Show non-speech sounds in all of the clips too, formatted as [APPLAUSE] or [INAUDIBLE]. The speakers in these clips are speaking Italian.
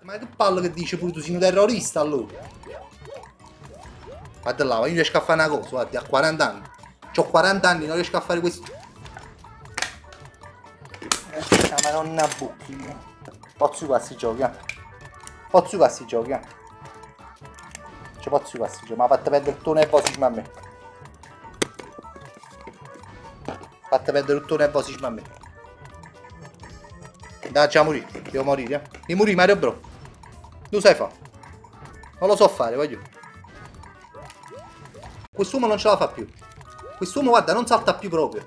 Ma che palle che dice pure tu sei un terrorista allora? Guarda là, io riesco a fare una cosa, guarda, a 40 anni. Ho 40 anni, non riesco a fare questo. Eh, ma non a buchi. Pozzo questi giochi, eh. Pozzo questi giochi, eh. Ci pozzo questi giochi, ma fate perdere tutto nervosismo a me. Fate perdere tutto nervosismo a me. Dai, già morire, devo morire, eh. Devi morire Mario Bro. Tu sai fa. Non lo so fare, voglio. Quest'uomo non ce la fa più. Quest'uomo, guarda, non salta più proprio.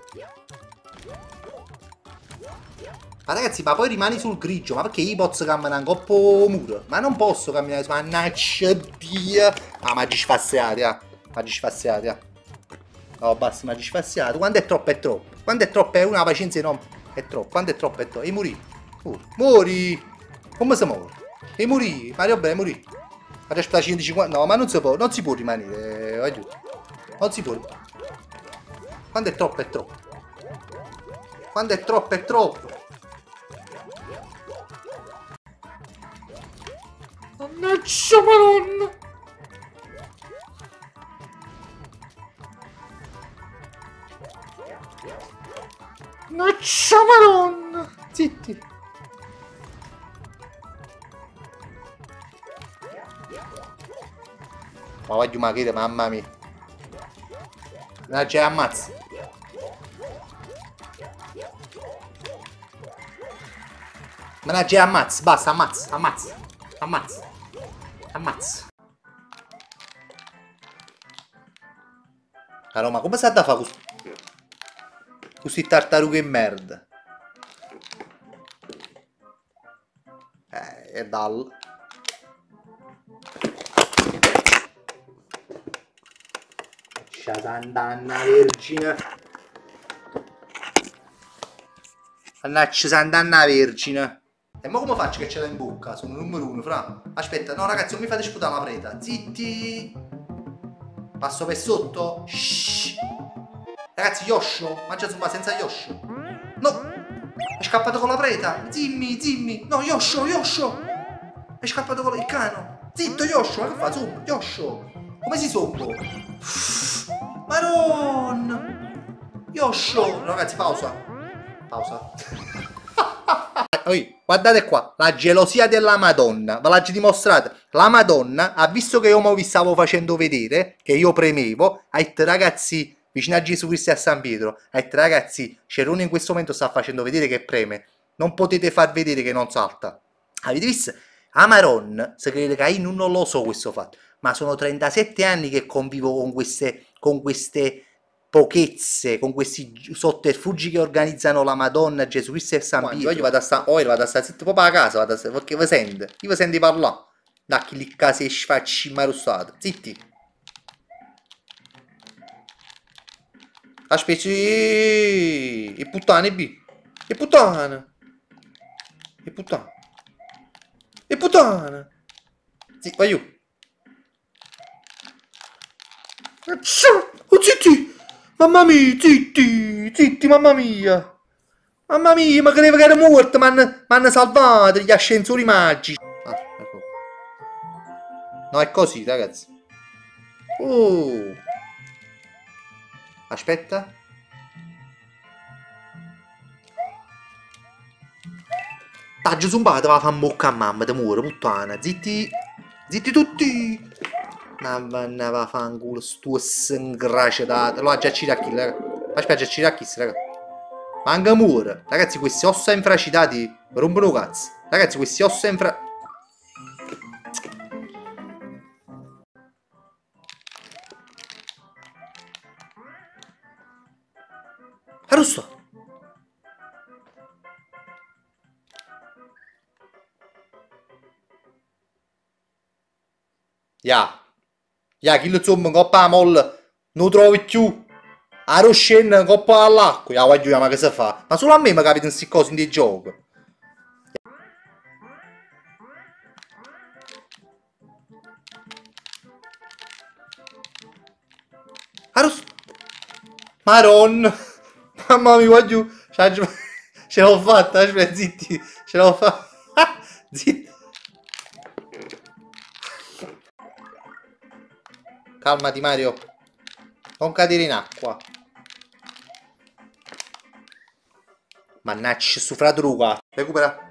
Ma ragazzi, ma poi rimani sul grigio. Ma perché i bots camminano un coppo muro? Ma non posso camminare su mannaggia Dio. Ah, ma ci sfasziati, ah. Ma ci sfasziati, ah. No, basta, ma ci sfasziati. Quando è troppo è troppo. Quando è troppo è una pazienza enorme. È troppo. Quando è troppo è troppo. E morì. Uh, muori. Come si muore? E morì. Mario bene, morì. Adesso sta 150. No, ma non si può. Non si può rimanere. Aiuto. Non si può. Quando è troppo è troppo. Quando è troppo è troppo. Mannaggia madonna! Mannaggia madonna! Zitti! Ma voglio magari, mamma mia! La c'è ammazza! Ma la c'è ammazza, basta, ammazza, ammazza, ammazza, ammazza. Allora, ma come si da fare questo? Questi tartarughe in merda. Eh, è dal. Sant'Anna Vergine. Mannaggia Sant'Anna Vergine. E mo come faccio che ce l'ha in bocca? Sono numero uno, fra. Aspetta, no ragazzi, non mi fate sputare la preta. Zitti. Passo per sotto. Shhh. Ragazzi, Yosho. Mangia zumba senza Yosho. No. È scappato con la preta. Zimmi, zimmi. No, Yosho, Yosho. È scappato con il cano. Zitto, Yosho. Ma che fa? Zoom, Yosho. Come si sommo? Maron! Yosho! Ragazzi, pausa. Pausa. [LAUGHS] Oi, guardate qua, la gelosia della Madonna, ve l'ha dimostrata. La Madonna ha visto che io mi vi stavo facendo vedere, che io premevo, ha detto ragazzi, vicino a Gesù Cristo e a San Pietro, ha detto ragazzi, Cerone in questo momento sta facendo vedere che preme, non potete far vedere che non salta. Avete visto? Amaron, se crede che io non lo so questo fatto, ma sono 37 anni che convivo con queste, con queste pochezze, con questi sotterfugi che organizzano la Madonna, Gesù Cristo e San Pietro. Io vado a sta, oh, vado a stare zitto proprio a casa, vado a stare, perché vi sente, io vi sento parlare. Da chi li case e sfacci marussato, zitti. Aspetta, e puttane B, e puttana, e puttana, e puttana. Sì, vai io. Oh, zitti! Mamma mia, zitti! Zitti, mamma mia! Mamma mia, ma credevo che era morto, ma hanno salvato gli ascensori magici. Ah, ecco. No, è così, ragazzi. Oh. Aspetta. Taggio zumbato, va a fare un bocca a mamma, te muore, puttana. Zitti. Zitti tutti. Mamma va fanculo, sto sangracetato. Lo ha già ciracchi, raga. Aspetta, già ciracchi, raga. Manca muore. Ragazzi, questi ossa infracitati rompono cazzo. Ragazzi, questi ossa infra... Arrosto! Yeah. Ya chi lo insomma coppa la molla non trovi più. A roscena coppa all'acqua. Ya voglio ma che si fa? Ma solo a me mi capitano queste cose in dei giochi. Aros... Maron! Mamma mia, voglio... [LAUGHS] Ce l'ho fatta, aspetta, zitti. Ce l'ho fatta. [LAUGHS] zitti. Calmati Mario. Non cadere in acqua. Mannaggia, su fratruga. Recupera.